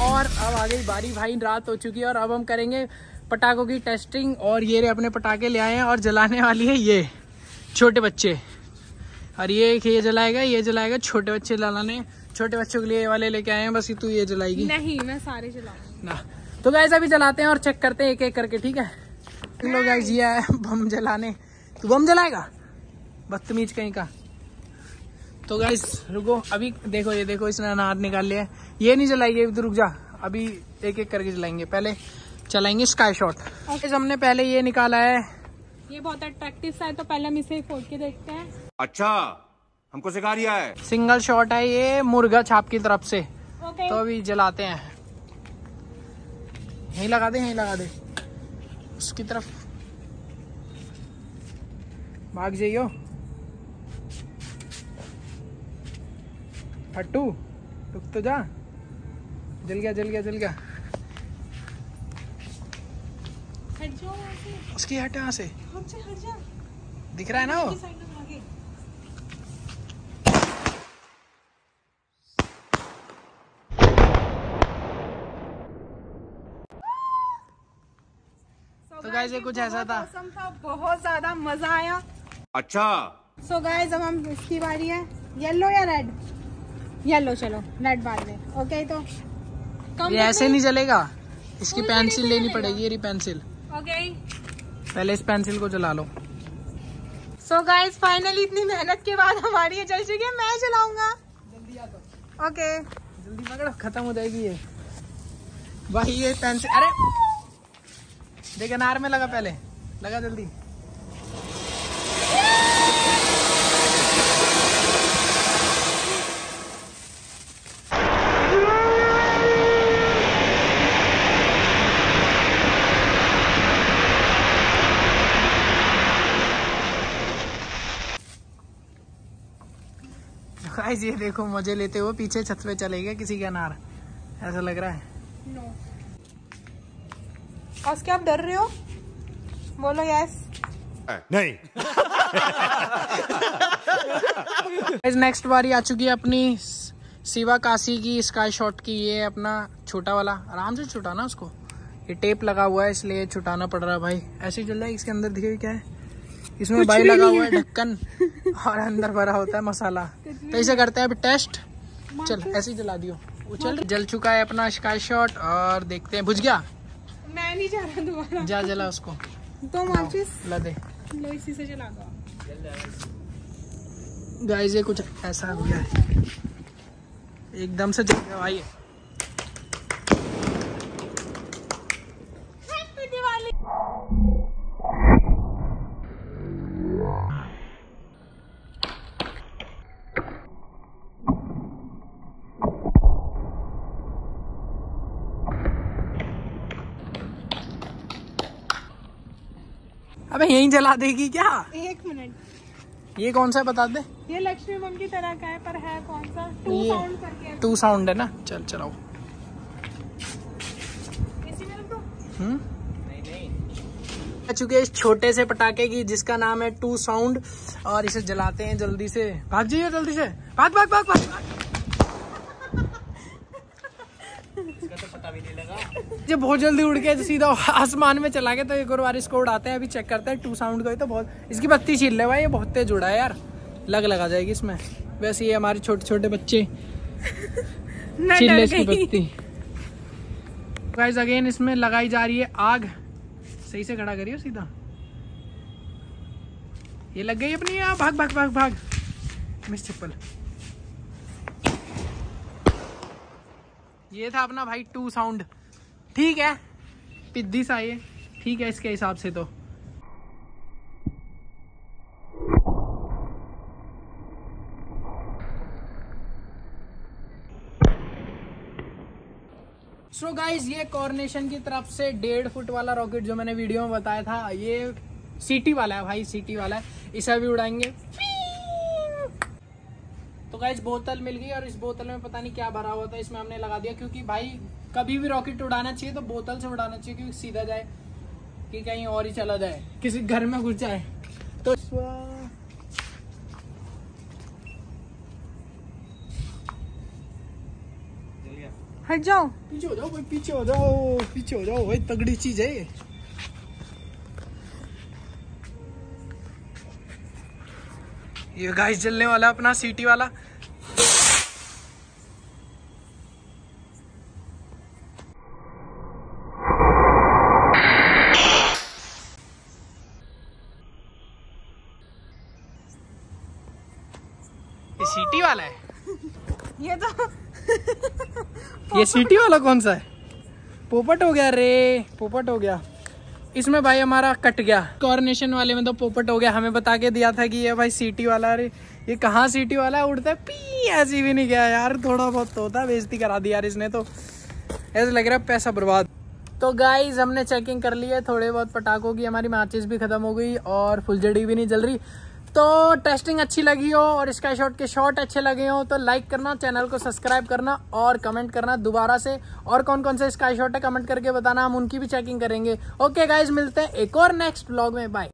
Finally भाई रात हो चुकी है और अब हम करेंगे पटाखों की टेस्टिंग और ये अपने पटाखे ले आए हैं और जलाने वाली है ये छोटे बच्चे। और ये ये जलाएगा ये जलाएगा छोटे बच्चे जलाने छोटे बच्चों के लिए ये वाले लेके आए हैं बस तू ये जलाएगी। नहीं मैं सारे चलाऊँगी ना। तो गैस अभी जलाते हैं और चेक करते हैं एक एक करके ठीक है? लोग गैस ये बम जलाने। तू बम जलाएगा? बदतमीज कहीं का। तो गाइस रुको अभी देखो ये देखो इसने अनार निकाल लिया है। ये नहीं जलाएगी अभी तो रुक जा। अभी एक एक करके जलाएँगे पहले चलाएँगे स्काई शॉट. हमने पहले ये निकाला है। ये बहुत अट्रैक्टिव सा है तो पहले हम इसे फोड़ के देखते हैं। अच्छा हमको सिखा रिया है। सिंगल शॉट है ये मुर्गा छाप की तरफ़ से। ओके तो अभी जलाते हैं। यही लगा दे यही लगा दे। उसकी तरफ़। भाग जाइयो। हट्टू रुक तो जा। जल गया जल गया जल गया। हट उसकी हट यहाँ से। हट जा हट जा। दिख रहा है ना वो? साइड में भागे। तो ये कुछ ऐसा था। था बहुत ज़्यादा मज़ा आया। अच्छा। सो so गाइस अब हम इसकी बारी है। येलो या रेड येलो चलो रेड बाद में ओके तो? कम ये ऐसे नहीं जलेगा। इसकी पेंसिल लेनी पड़ेगी ये पेंसिल ओके पहले इस पेंसिल को जला लो। सो गाइस फाइनली इतनी मेहनत के बाद हमारी ये जल चुकी है मैं चलाऊँगा जल्दी आ तो ओके जल्दी पकड़ो खत्म हो जाएगी ये। भाई ये पेंसिल अरे! देख अनार में लगा पहले। लगा जल्दी। गाइस ये देखो मज़े लेते हुए पीछे छत पे चले गए किसी के अनार। ऐसा लग रहा है। नो और क्या आप डर रहे हो? बोलो यस नहीं। गाइस नेक्स्ट बारी आ चुकी है अपनी सिवा काशी की स्काई शॉट की ये अपना छोटा वाला। आराम से छुटाना उसको। ये टेप लगा हुआ है इसलिए छुटाना पड़ रहा है भाई। ऐसे चल रहा है इसके अंदर दिखे क्या है? इसमें भाई लगा हुआ है ढक्कन। और अंदर भरा होता है मसाला। तो इसे करते हैं अभी टेस्ट चल ऐसे ही जला दियो। वो चल जल चुका है अपना स्काई शॉट और देखते हैं। बुझ गया? मैं नहीं जा रहा दोबारा। जा जला उसको। तो वापस ला दे। लो इसी से चला दो गाइस ये कुछ ऐसा हो गया है। एकदम से जल गया भाई। अबे यहीं जला देगी क्या? एक मिनट। ये कौन सा बता दे। ये लक्ष्मी बम की तरह का है पर है कौन सा? टू साउंड करके है। टू साउंड है ना? चल चलाओ। हम्म? आ चुके हैं इस छोटे से पटाखे की जिसका नाम है टू साउंड और इसे जलाते हैं जल्दी से। भाग जाइए जल्दी से। भाग भाग भाग भाग, भाग। ये बहुत जल्दी उड़ के सीधा आसमान में चला गया तो एक और बार इसको उड़ाते हैं अभी चेक करते हैं टू साउंड का ही तो बहुत इसकी बत्ती छील ले भाई ये बहुत तेज उड़ा है यार। लग लगा जाएगी इसमें। वैसे ये हमारे छोटे छोटे बच्चे। इसकी बत्ती। गाइस अगेन इसमें लगाई जा रही है आग। सही से खड़ा करियो सीधा। ये लग गई अपनी भाग भाग भाग भाग। मिस चप्पल। ये था अपना भाई टू साउंड। ठीक है? पिद्दी सा ये। ठीक है इसके हिसाब से तो। सो so गाइज़ ये कॉर्नेशन की तरफ़ से डेढ़ फुट वाला रॉकेट जो मैंने वीडियो में बताया था, ये सिटी वाला है भाई सिटी वाला है। इसे भी उड़ाएँगे। तो गाइज़ बोतल मिल गई और इस बोतल में पता नहीं क्या भरा हुआ था इसमें हमने लगा दिया क्योंकि भाई कभी भी रॉकेट उड़ाना चाहिए तो बोतल से उड़ाना चाहिए क्योंकि सीधा जाए कि कहीं और ही चला जाए किसी घर में घुस जाए। तो हट जाओ। पीछे हो जाओ पीछे हो जाओ पीछे हो जाओ भाई तगड़ी चीज़ है ये गाइस जलने वाला अपना सीटी वाला। ये सीटी वाला है। ये तो ये सीटी वाला कौन सा है? पोपट हो गया रे पोपट हो गया। इसमें भाई हमारा कट गया। कॉर्नेशन वाले में तो पोपट हो गया। हमें बता के दिया था कि ये भाई सीटी वाला, अरे, ये कहाँ सीटी वाला उड़ता है। पी ऐसी भी नहीं गया यार। थोड़ा बहुत तो होता बेजती करा दी यार इसने तो। ऐसा लग रहा है पैसा बर्बाद। तो गाइज़ हमने चेकिंग कर ली है थोड़े बहुत पटाखों की। हमारी माचिस भी खत्म हो गई और फुलझड़ी भी नहीं जल रही। तो टेस्टिंग अच्छी लगी हो और स्काई शॉट के शॉट अच्छे लगे हो तो लाइक करना चैनल को सब्सक्राइब करना और कमेंट करना दोबारा से। और कौन कौन से स्काई शॉट है कमेंट करके बताना, हम उनकी भी चेकिंग करेंगे। ओके गाइज़ मिलते हैं एक और नेक्स्ट ब्लॉग में। बाय